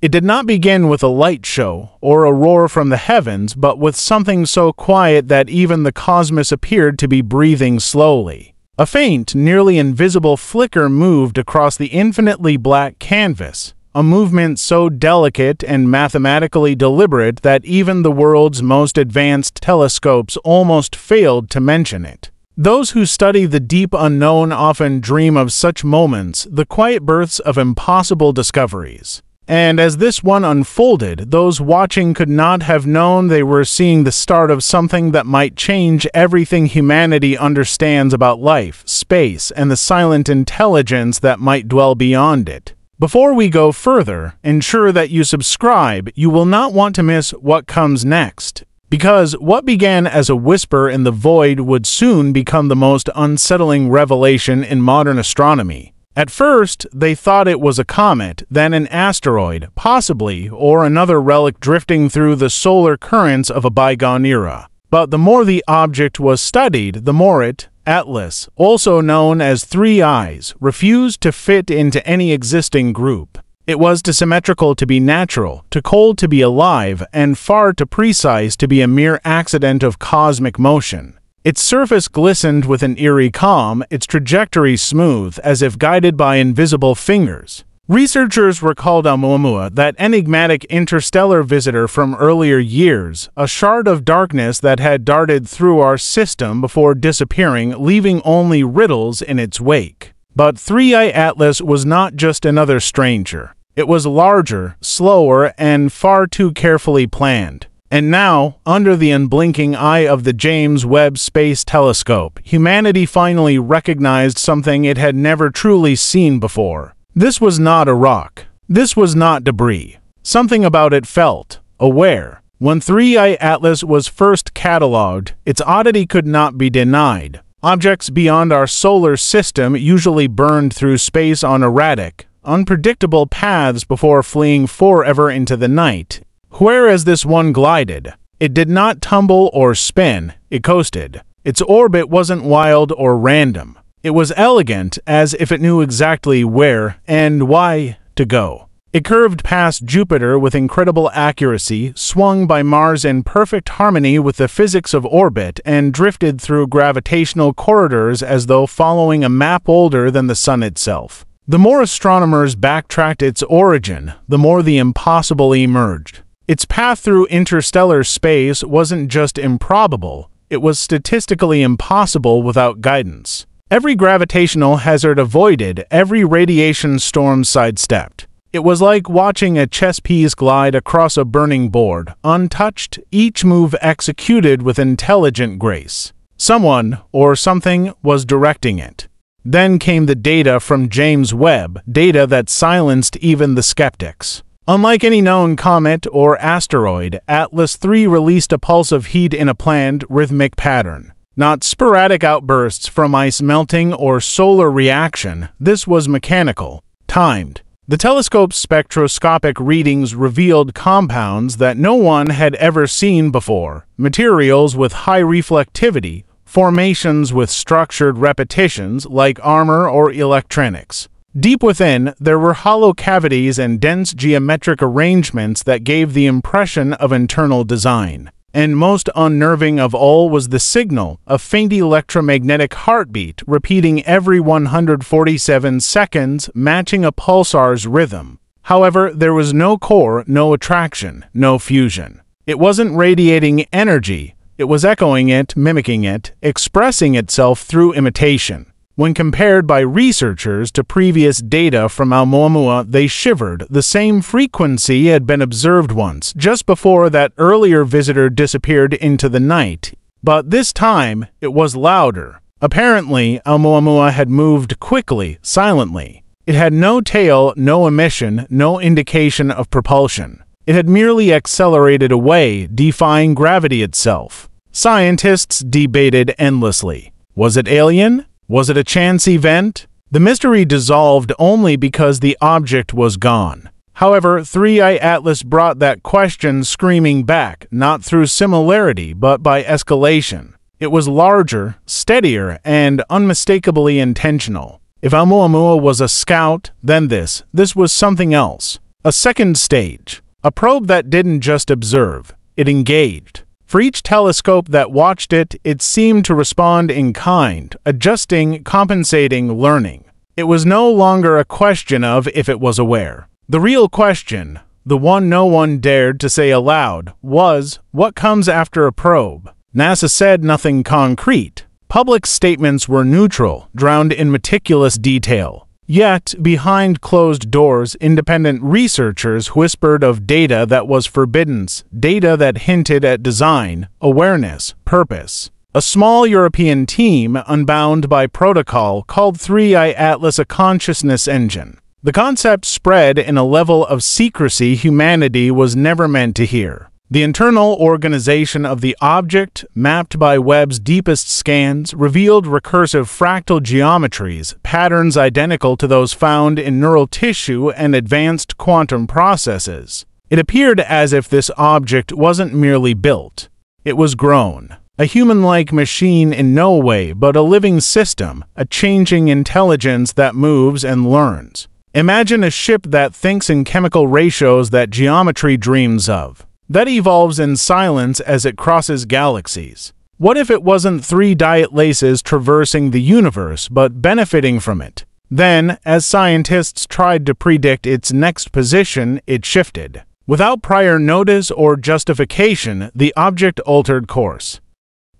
It did not begin with a light show or a roar from the heavens, but with something so quiet that even the cosmos appeared to be breathing slowly. A faint, nearly invisible flicker moved across the infinitely black canvas, a movement so delicate and mathematically deliberate that even the world's most advanced telescopes almost failed to mention it. Those who study the deep unknown often dream of such moments, the quiet births of impossible discoveries. And as this one unfolded, those watching could not have known they were seeing the start of something that might change everything humanity understands about life, space, and the silent intelligence that might dwell beyond it. Before we go further, ensure that you subscribe. You will not want to miss what comes next. Because what began as a whisper in the void would soon become the most unsettling revelation in modern astronomy. At first, they thought it was a comet, then an asteroid, possibly, or another relic drifting through the solar currents of a bygone era. But the more the object was studied, the more it, Atlas, also known as Three Eyes, refused to fit into any existing group. It was too symmetrical to be natural, too cold to be alive, and far too precise to be a mere accident of cosmic motion. Its surface glistened with an eerie calm, its trajectory smooth, as if guided by invisible fingers. Researchers recalled Oumuamua, that enigmatic interstellar visitor from earlier years, a shard of darkness that had darted through our system before disappearing, leaving only riddles in its wake. But 3I Atlas was not just another stranger. It was larger, slower, and far too carefully planned. And now, under the unblinking eye of the James Webb Space Telescope, humanity finally recognized something it had never truly seen before. This was not a rock. This was not debris. Something about it felt aware. When 3I Atlas was first catalogued, its oddity could not be denied. Objects beyond our solar system usually burned through space on erratic, unpredictable paths before fleeing forever into the night, Whereas this one glided, it did not tumble or spin, it coasted. Its orbit wasn't wild or random. It was elegant, as if it knew exactly where and why to go. It curved past Jupiter with incredible accuracy, swung by Mars in perfect harmony with the physics of orbit, and drifted through gravitational corridors as though following a map older than the Sun itself. The more astronomers backtracked its origin, the more the impossible emerged. Its path through interstellar space wasn't just improbable, it was statistically impossible without guidance. Every gravitational hazard avoided, every radiation storm sidestepped. It was like watching a chess piece glide across a burning board, untouched, each move executed with intelligent grace. Someone, or something, was directing it. Then came the data from James Webb, data that silenced even the skeptics. Unlike any known comet or asteroid, Atlas III released a pulse of heat in a planned, rhythmic pattern. Not sporadic outbursts from ice melting or solar reaction, this was mechanical, timed. The telescope's spectroscopic readings revealed compounds that no one had ever seen before, materials with high reflectivity, formations with structured repetitions like armor or electronics. Deep within, there were hollow cavities and dense geometric arrangements that gave the impression of internal design. And most unnerving of all was the signal, a faint electromagnetic heartbeat repeating every 147 seconds, matching a pulsar's rhythm. However, there was no core, no attraction, no fusion. It wasn't radiating energy, it was echoing it, mimicking it, expressing itself through imitation. When compared by researchers to previous data from Oumuamua, they shivered. The same frequency had been observed once, just before that earlier visitor disappeared into the night. But this time, it was louder. Apparently, Oumuamua had moved quickly, silently. It had no tail, no emission, no indication of propulsion. It had merely accelerated away, defying gravity itself. Scientists debated endlessly. Was it alien? Was it a chance event? The mystery dissolved only because the object was gone. However, 3I Atlas brought that question screaming back, not through similarity, but by escalation. It was larger, steadier, and unmistakably intentional. If Oumuamua was a scout, then this, this was something else. A second stage, a probe that didn't just observe, it engaged. For each telescope that watched it, it seemed to respond in kind, adjusting, compensating, learning. It was no longer a question of if it was aware. The real question, the one no one dared to say aloud, was what comes after a probe? NASA said nothing concrete. Public statements were neutral, drowned in meticulous detail. Yet, behind closed doors, independent researchers whispered of data that was forbidden, data that hinted at design, awareness, purpose. A small European team, unbound by protocol, called 3i Atlas a consciousness engine. The concept spread in a level of secrecy humanity was never meant to hear. The internal organization of the object, mapped by Webb's deepest scans, revealed recursive fractal geometries, patterns identical to those found in neural tissue and advanced quantum processes. It appeared as if this object wasn't merely built, it was grown. A human like machine in no way, but a living system, a changing intelligence that moves and learns. Imagine a ship that thinks in chemical ratios that geometry dreams of that evolves in silence as it crosses galaxies. What if it wasn't three diet laces traversing the universe, but benefiting from it? Then, as scientists tried to predict its next position, it shifted. Without prior notice or justification, the object altered course.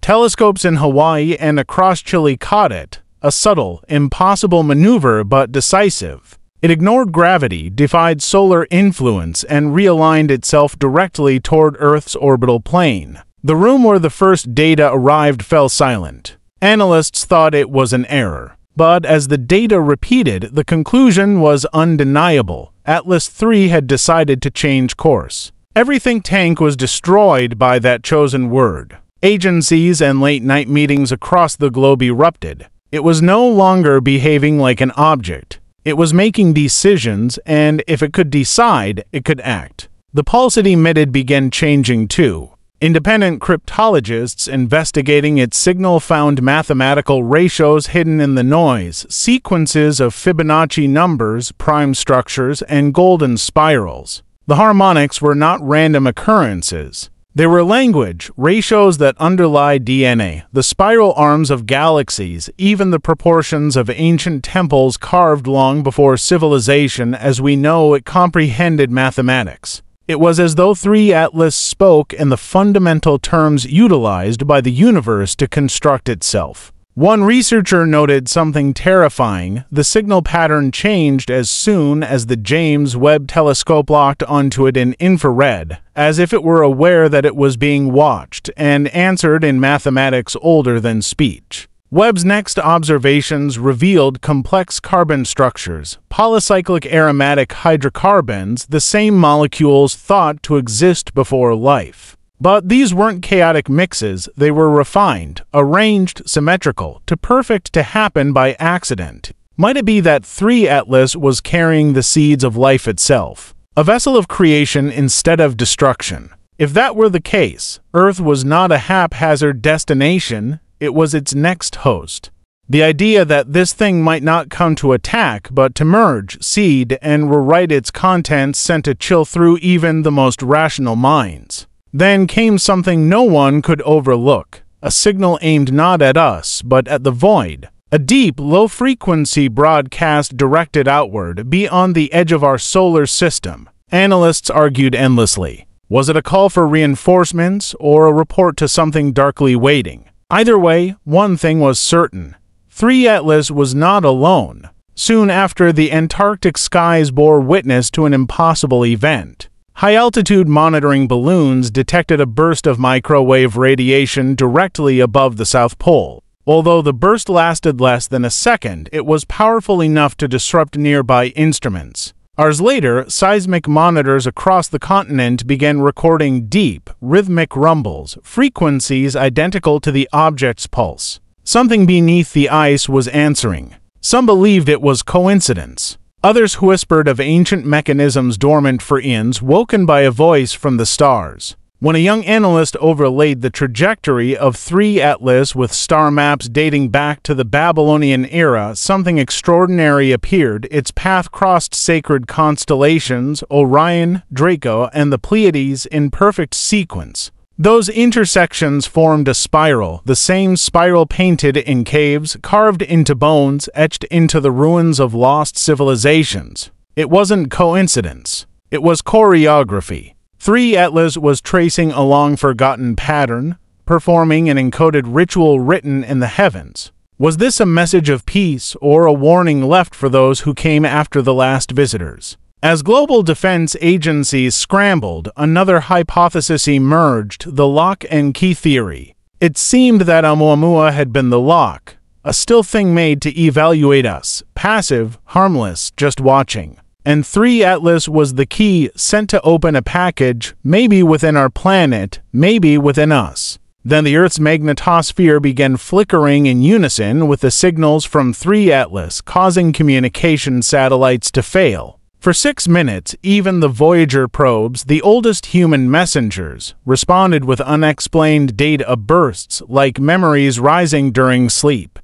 Telescopes in Hawaii and across Chile caught it, a subtle, impossible maneuver but decisive. It ignored gravity, defied solar influence, and realigned itself directly toward Earth's orbital plane. The room where the first data arrived fell silent. Analysts thought it was an error. But as the data repeated, the conclusion was undeniable. Atlas III had decided to change course. Everything tank was destroyed by that chosen word. Agencies and late night meetings across the globe erupted. It was no longer behaving like an object. It was making decisions, and if it could decide, it could act. The pulse it emitted began changing too. Independent cryptologists investigating its signal found mathematical ratios hidden in the noise, sequences of Fibonacci numbers, prime structures, and golden spirals. The harmonics were not random occurrences. They were language, ratios that underlie DNA, the spiral arms of galaxies, even the proportions of ancient temples carved long before civilization as we know it comprehended mathematics. It was as though 3 Atlas spoke in the fundamental terms utilized by the universe to construct itself. One researcher noted something terrifying. The signal pattern changed as soon as the James Webb Telescope locked onto it in infrared, as if it were aware that it was being watched, and answered in mathematics older than speech. Webb's next observations revealed complex carbon structures, polycyclic aromatic hydrocarbons, the same molecules thought to exist before life. But these weren't chaotic mixes, they were refined, arranged symmetrical, to perfect to happen by accident. Might it be that 3 Atlas was carrying the seeds of life itself, a vessel of creation instead of destruction? If that were the case, Earth was not a haphazard destination, it was its next host. The idea that this thing might not come to attack, but to merge, seed, and rewrite its contents sent a chill through even the most rational minds. Then came something no one could overlook a signal aimed not at us, but at the void. A deep, low frequency broadcast directed outward, beyond the edge of our solar system. Analysts argued endlessly. Was it a call for reinforcements or a report to something darkly waiting? Either way, one thing was certain 3 Atlas was not alone. Soon after, the Antarctic skies bore witness to an impossible event. High altitude monitoring balloons detected a burst of microwave radiation directly above the South Pole. Although the burst lasted less than a second, it was powerful enough to disrupt nearby instruments. Hours later, seismic monitors across the continent began recording deep, rhythmic rumbles, frequencies identical to the object's pulse. Something beneath the ice was answering. Some believed it was coincidence. Others whispered of ancient mechanisms dormant for eons, woken by a voice from the stars. When a young analyst overlaid the trajectory of 3 Atlas with star maps dating back to the Babylonian era, something extraordinary appeared. Its path crossed sacred constellations, Orion, Draco, and the Pleiades in perfect sequence. Those intersections formed a spiral, the same spiral painted in caves, carved into bones, etched into the ruins of lost civilizations. It wasn't coincidence. It was choreography. 3 Atlas was tracing a long forgotten pattern, performing an encoded ritual written in the heavens. Was this a message of peace or a warning left for those who came after the last visitors? As global defense agencies scrambled, another hypothesis emerged the lock and key theory. It seemed that Oumuamua had been the lock, a still thing made to evaluate us, passive, harmless, just watching and 3 Atlas was the key sent to open a package, maybe within our planet, maybe within us. Then the Earth's magnetosphere began flickering in unison with the signals from 3 Atlas, causing communication satellites to fail. For six minutes, even the Voyager probes, the oldest human messengers, responded with unexplained data bursts like memories rising during sleep.